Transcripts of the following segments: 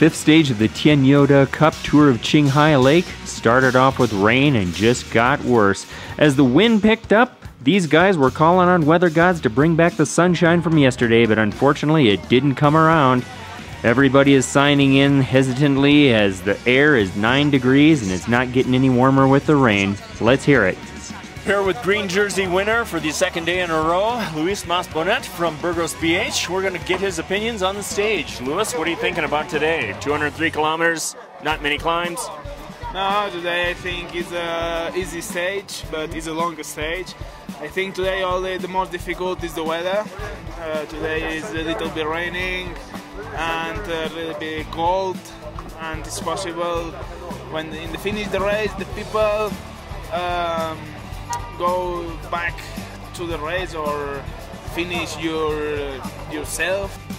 fifth stage of the Tianyoda Cup Tour of Qinghai Lake started off with rain and just got worse. As the wind picked up, these guys were calling on weather gods to bring back the sunshine from yesterday, but unfortunately it didn't come around. Everybody is signing in hesitantly as the air is 9 degrees and it's not getting any warmer with the rain. Let's hear it. Here with green jersey winner for the second day in a row, Luis Mas Bonet from Burgos BH. We're going to get his opinions on the stage. Luis, what are you thinking about today? 203 kilometers, not many climbs. No, today I think is a easy stage, but it's a longer stage. I think today only the most difficult is the weather. Uh, today is a little bit raining and a little bit cold, and it's possible when in the finish the race the people. Um, go back to the race or finish your yourself.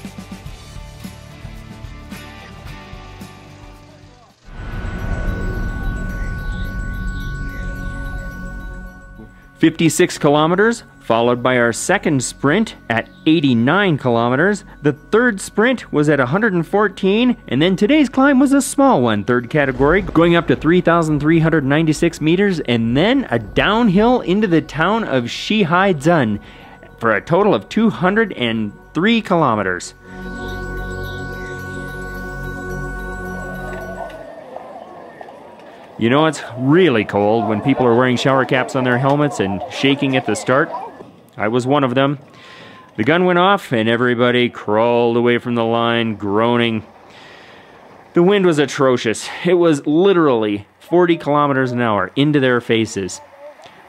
Fifty-six kilometers, followed by our second sprint at 89 kilometers. The third sprint was at 114, and then today's climb was a small one, third category, going up to 3,396 meters, and then a downhill into the town of Shihaizhen for a total of 203 kilometers. You know, it's really cold when people are wearing shower caps on their helmets and shaking at the start. I was one of them. The gun went off and everybody crawled away from the line, groaning. The wind was atrocious. It was literally 40 kilometers an hour into their faces.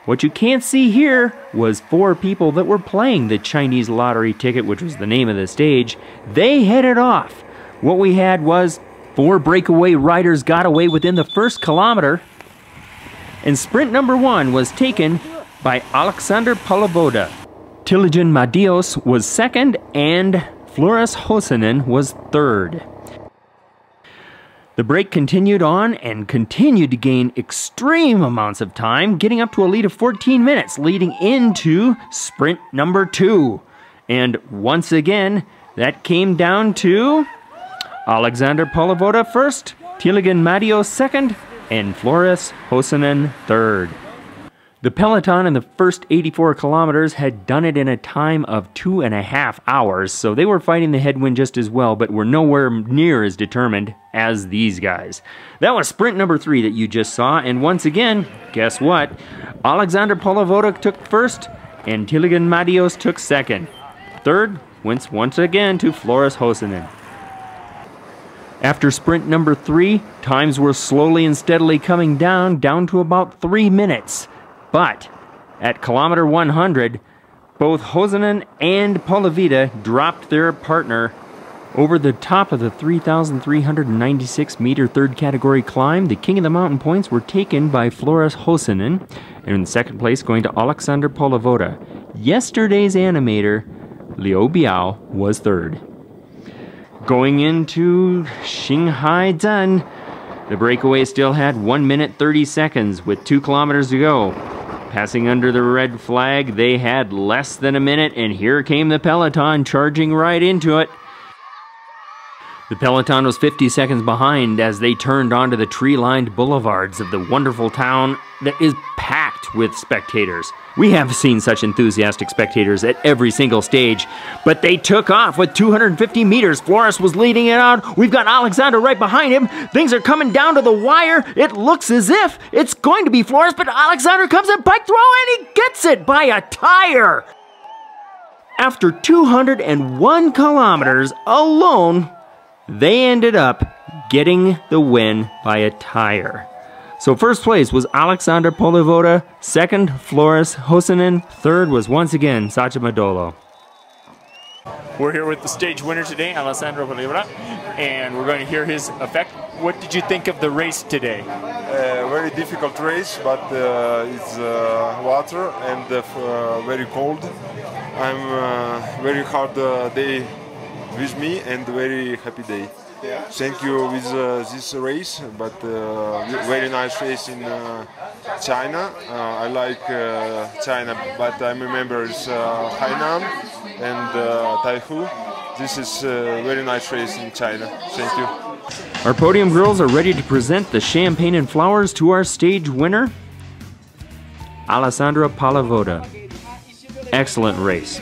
What you can't see here was four people that were playing the Chinese lottery ticket, which was the name of the stage. They headed off. What we had was four breakaway riders got away within the first kilometer, and sprint number one was taken by Alexander Polivoda. Tilijan Madios was second and Floris Goesinnen was third. The break continued on and continued to gain extreme amounts of time, getting up to a lead of 14 minutes, leading into sprint number two. And once again, that came down to Alexander Polivoda first, Tiligan Madios second, and Floris Goesinnen third. The peloton in the first 84 kilometers had done it in a time of two and a half hours, so they were fighting the headwind just as well, but were nowhere near as determined as these guys. That was sprint number three that you just saw, and once again, guess what? Alexander Polivoda took first, and Tiligan Madios took second. Third went once again to Floris Goesinnen. After sprint number three, times were slowly and steadily coming down, down to about three minutes. But at kilometer 100, both Goesinnen and Polivoda dropped their partner over the top of the 3,396 meter third category climb. The king of the mountain points were taken by Floris Goesinnen, and in second place going to Alexander Polivoda. Yesterday's animator, Liu Biao, was third. Going into Shihaizhen, the breakaway still had 1 minute 30 seconds with 2 kilometers to go. Passing under the red flag, they had less than a minute, and here came the peloton charging right into it. The peloton was 50 seconds behind as they turned onto the tree lined boulevards of the wonderful town that is packed with spectators. We have seen such enthusiastic spectators at every single stage, but they took off with 250 meters. Floris was leading it out. We've got Alexander right behind him. Things are coming down to the wire. It looks as if it's going to be Floris, but Alexander comes in pike throw and he gets it by a tire. After 201 kilometers alone, they ended up getting the win by a tire. So first place was Alexander Polivoda, second Floris Goesinnen, third was once again Sacha Modolo. We're here with the stage winner today, Alessandro Polivoda, and we're going to hear his effect. What did you think of the race today? Uh, very difficult race, but uh, it's uh, water and uh, very cold. I'm uh, very hard uh, day with me and very happy day. Thank you with uh, this race, but uh, very nice race in uh, China. Uh, I like uh, China, but I remember it's uh, Hainan and Taihu. This is a very nice race in China. Thank you. Our podium girls are ready to present the champagne and flowers to our stage winner, Alessandra Polivoda. Excellent race.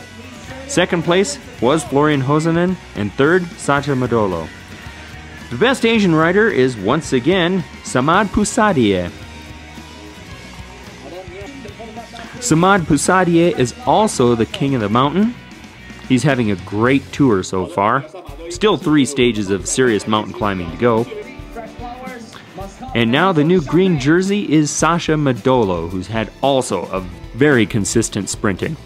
Second place was Florian Goesinnen, and third, Sacha Modolo. The best Asian rider is once again Samad Pourseyedi. Samad Pourseyedi is also the king of the mountain. He's having a great tour so far. Still three stages of serious mountain climbing to go. And now the new green jersey is Sacha Modolo, who's had also a very consistent sprinting.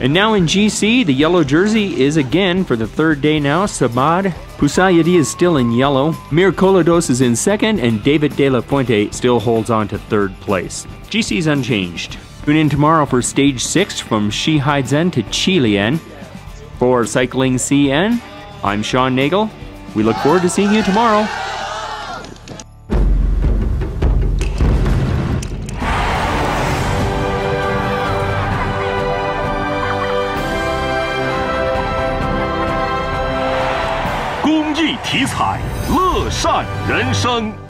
And now in GC, the yellow jersey is again for the third day now. Samad Pourseyedi is still in yellow. Mir Kolodos is in second, and David De La Fuente still holds on to third place. GC is unchanged. Tune in tomorrow for stage six from Shihaizhen to Qilian. For Cycling CN, I'm Sean Nagel. We look forward to seeing you tomorrow. 公益题材乐善人生。